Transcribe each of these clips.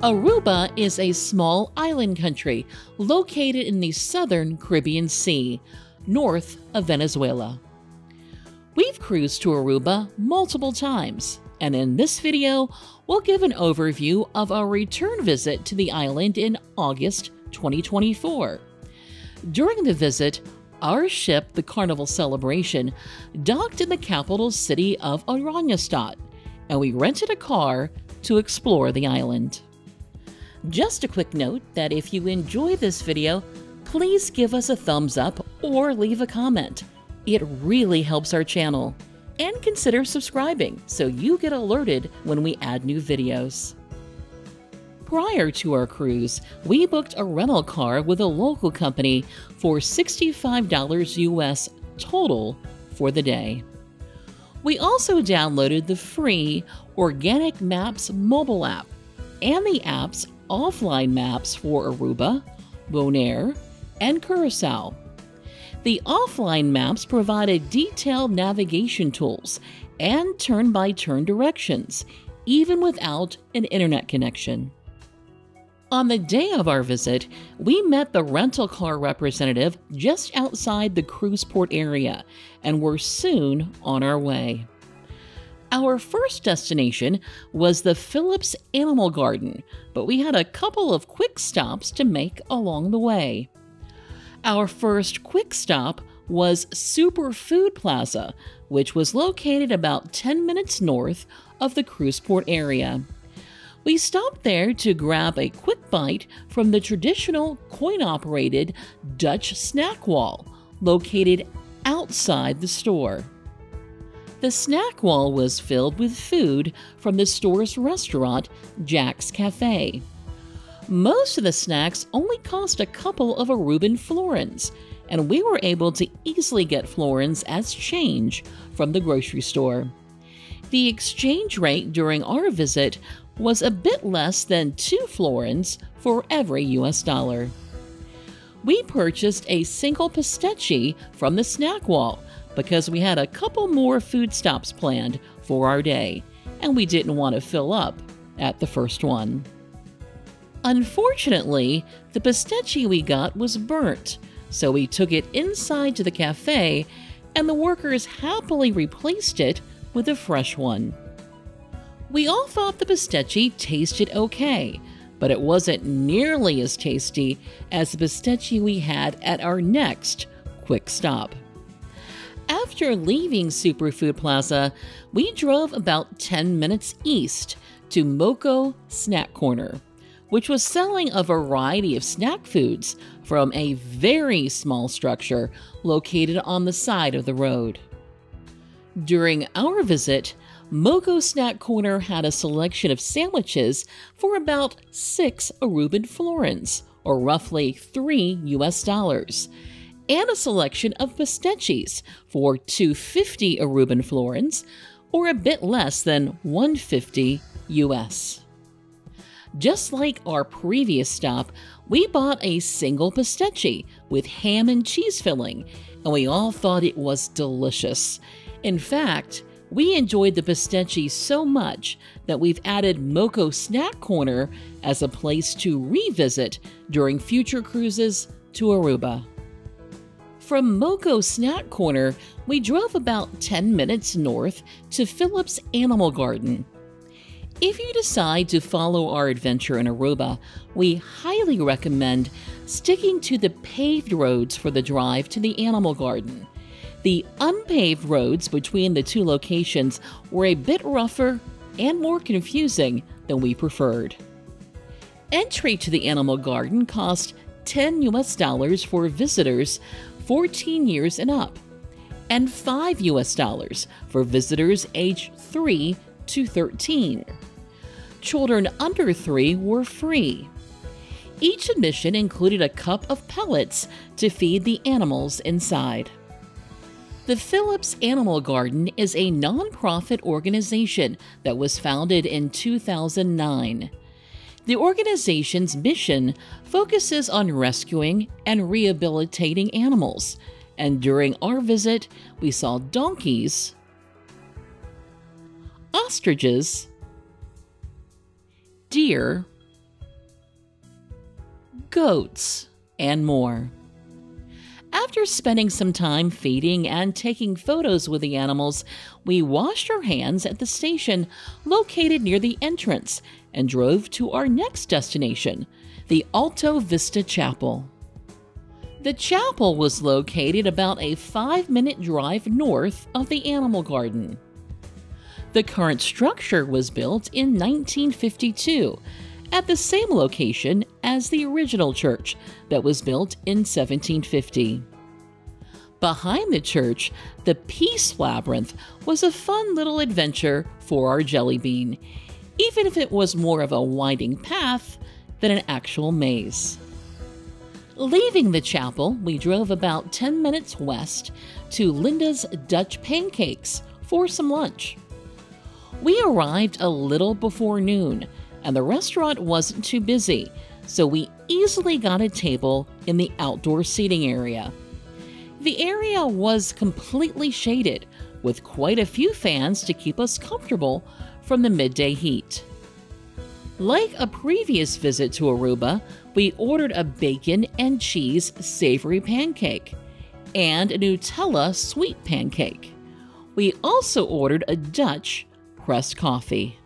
Aruba is a small island country located in the southern Caribbean Sea, north of Venezuela. We've cruised to Aruba multiple times, and in this video, we'll give an overview of our return visit to the island in August 2024. During the visit, our ship, the Carnival Celebration, docked in the capital city of Oranjestad, and we rented a car to explore the island. Just a quick note that if you enjoy this video, please give us a thumbs up or leave a comment. It really helps our channel. And consider subscribing so you get alerted when we add new videos. Prior to our cruise, we booked a rental car with a local company for $65 US total for the day. We also downloaded the free Organic Maps mobile app and the app's offline maps for Aruba, Bonaire, and Curacao. The offline maps provided detailed navigation tools and turn by turn directions, even without an internet connection. On the day of our visit, we met the rental car representative just outside the cruise port area and were soon on our way. Our first destination was the Phillips Animal Garden, but we had a couple of quick stops to make along the way. Our first quick stop was Superfood Plaza, which was located about 10 minutes north of the cruise port area. We stopped there to grab a quick bite from the traditional coin operated Dutch snack wall located outside the store. The snack wall was filled with food from the store's restaurant, Jack's Cafe. Most of the snacks only cost a couple of Aruban florins, and we were able to easily get florins as change from the grocery store. The exchange rate during our visit was a bit less than two florins for every US dollar. We purchased a single pastechi from the snack wall because we had a couple more food stops planned for our day, and we didn't want to fill up at the first one. Unfortunately, the pastechi we got was burnt, so we took it inside to the cafe, and the workers happily replaced it with a fresh one. We all thought the pastechi tasted okay, but it wasn't nearly as tasty as the pastechi we had at our next quick stop. After leaving Superfood Plaza, we drove about 10 minutes east to Moko Snack Corner, which was selling a variety of snack foods from a very small structure located on the side of the road. During our visit, Moko Snack Corner had a selection of sandwiches for about six Aruban florins, or roughly three US dollars, and a selection of pastechis for 250 Aruban florins, or a bit less than 150 US. Just like our previous stop, we bought a single pastechi with ham and cheese filling, and we all thought it was delicious. In fact, we enjoyed the pastechi so much that we've added Moko Snack Corner as a place to revisit during future cruises to Aruba. From Moko Snack Corner, we drove about 10 minutes north to Phillips Animal Garden. If you decide to follow our adventure in Aruba, we highly recommend sticking to the paved roads for the drive to the animal garden. The unpaved roads between the two locations were a bit rougher and more confusing than we preferred. Entry to the animal garden cost 10 US dollars for visitors 14 years and up, and 5 US dollars for visitors age 3 to 13. Children under 3 were free. Each admission included a cup of pellets to feed the animals inside. The Phillips Animal Garden is a nonprofit organization that was founded in 2009. The organization's mission focuses on rescuing and rehabilitating animals, and during our visit, we saw donkeys ostriches, deer, goats, and more. After spending some time feeding and taking photos with the animals, we washed our hands at the station located near the entrance and drove to our next destination, the Alto Vista Chapel. The chapel was located about a five minute drive north of the animal garden. The current structure was built in 1952 at the same location as the original church that was built in 1750. Behind the church, the Peace Labyrinth was a fun little adventure for our jelly bean, even if it was more of a winding path than an actual maze. Leaving the chapel, we drove about 10 minutes west to Linda's Dutch Pancakes for some lunch. We arrived a little before noon, and the restaurant wasn't too busy, so we easily got a table in the outdoor seating area. The area was completely shaded, with quite a few fans to keep us comfortable from the midday heat. Like a previous visit to Aruba, we ordered a bacon and cheese savory pancake and a Nutella sweet pancake. We also ordered a Dutch pressed coffee.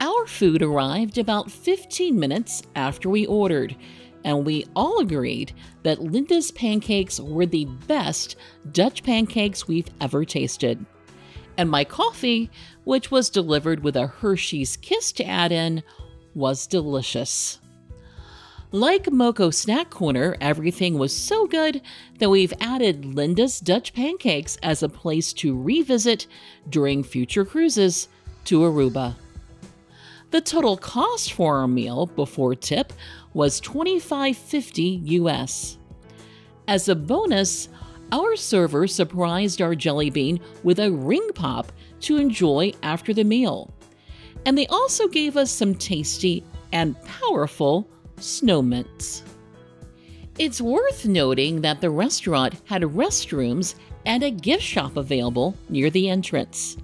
Our food arrived about 15 minutes after we ordered, and we all agreed that Linda's pancakes were the best Dutch pancakes we've ever tasted. And my coffee, which was delivered with a Hershey's Kiss to add in, was delicious. Like Moko Snack Corner, everything was so good that we've added Linda's Dutch Pancakes as a place to revisit during future cruises to Aruba. The total cost for our meal before tip was $25.50 US. As a bonus, our server surprised our jelly bean with a ring pop to enjoy after the meal. And they also gave us some tasty and powerful snow mints. It's worth noting that the restaurant had restrooms and a gift shop available near the entrance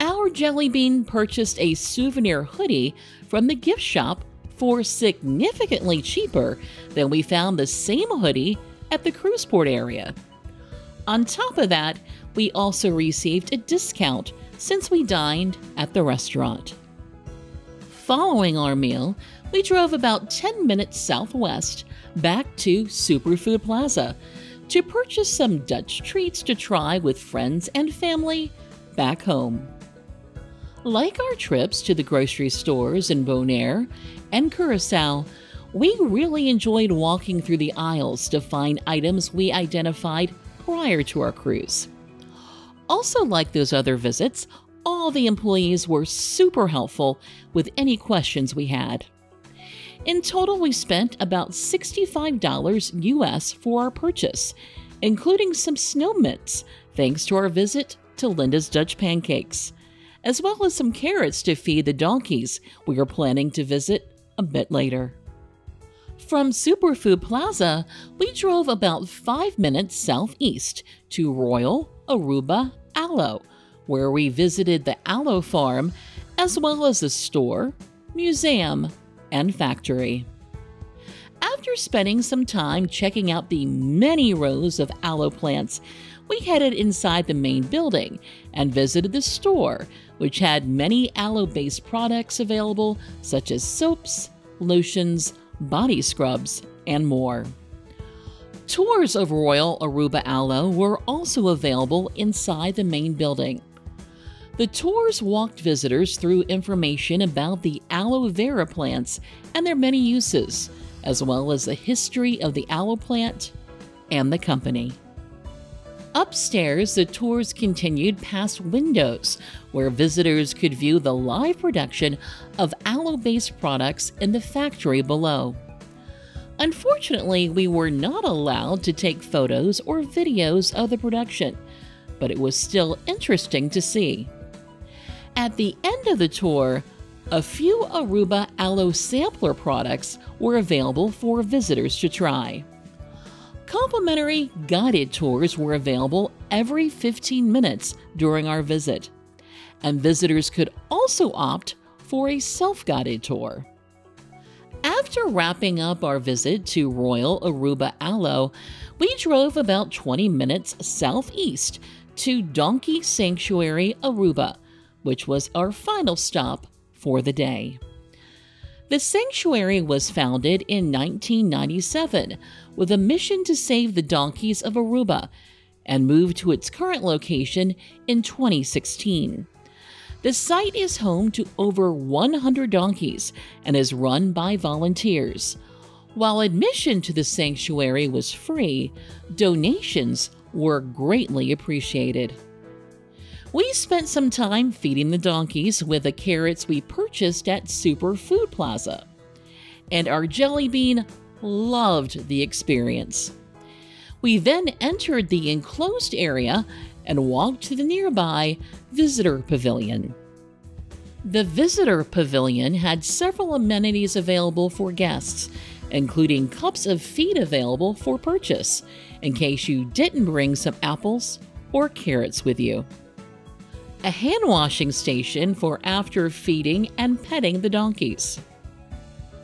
our Jelly Bean purchased a souvenir hoodie from the gift shop for significantly cheaper than we found the same hoodie at the cruise port area. On top of that, we also received a discount since we dined at the restaurant. Following our meal, we drove about 10 minutes southwest back to Superfood Plaza to purchase some Dutch treats to try with friends and family back home. Like our trips to the grocery stores in Bonaire and Curacao, we really enjoyed walking through the aisles to find items we identified prior to our cruise. Also, like those other visits, all the employees were super helpful with any questions we had. In total, we spent about $65 US for our purchase, including some snow mints, thanks to our visit to Linda's Dutch Pancakes as well as some carrots to feed the donkeys we are planning to visit a bit later. From Superfood Plaza, we drove about five minutes southeast to Royal Aruba Aloe, where we visited the aloe farm as well as the store, museum, and factory. After spending some time checking out the many rows of aloe plants, we headed inside the main building and visited the store, which had many aloe based products available, such as soaps, lotions, body scrubs, and more. Tours of Royal Aruba Aloe were also available inside the main building. The tours walked visitors through information about the aloe vera plants and their many uses, as well as the history of the aloe plant and the company. Upstairs, the tours continued past windows where visitors could view the live production of aloe based products in the factory below. Unfortunately, we were not allowed to take photos or videos of the production, but it was still interesting to see. At the end of the tour, a few Aruba aloe sampler products were available for visitors to try. Complimentary guided tours were available every 15 minutes during our visit. and visitors could also opt for a self guided tour. After wrapping up our visit to Royal Aruba Aloe, we drove about 20 minutes southeast to Donkey Sanctuary Aruba, which was our final stop for the day. The sanctuary was founded in 1997 with a mission to save the donkeys of Aruba and moved to its current location in 2016. The site is home to over 100 donkeys and is run by volunteers. While admission to the sanctuary was free, donations were greatly appreciated. We spent some time feeding the donkeys with the carrots we purchased at Super Food Plaza. And our jelly bean loved the experience. We then entered the enclosed area and walked to the nearby Visitor Pavilion. The Visitor Pavilion had several amenities available for guests, including cups of feed available for purchase in case you didn't bring some apples or carrots with you. A hand washing station for after feeding and petting the donkeys.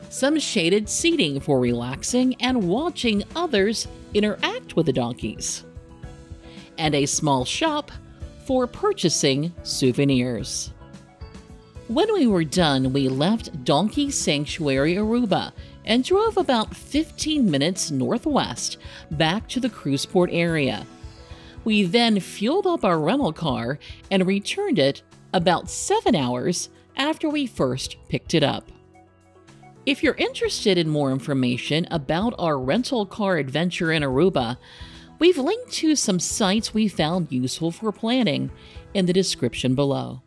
Some shaded seating for relaxing and watching others interact with the donkeys and a small shop for purchasing souvenirs. When we were done, we left Donkey Sanctuary Aruba and drove about 15 minutes northwest back to the cruiseport area. We then fueled up our rental car and returned it about 7 hours after we first picked it up. If you're interested in more information about our rental car adventure in Aruba, We've linked to some sites we found useful for planning in the description below.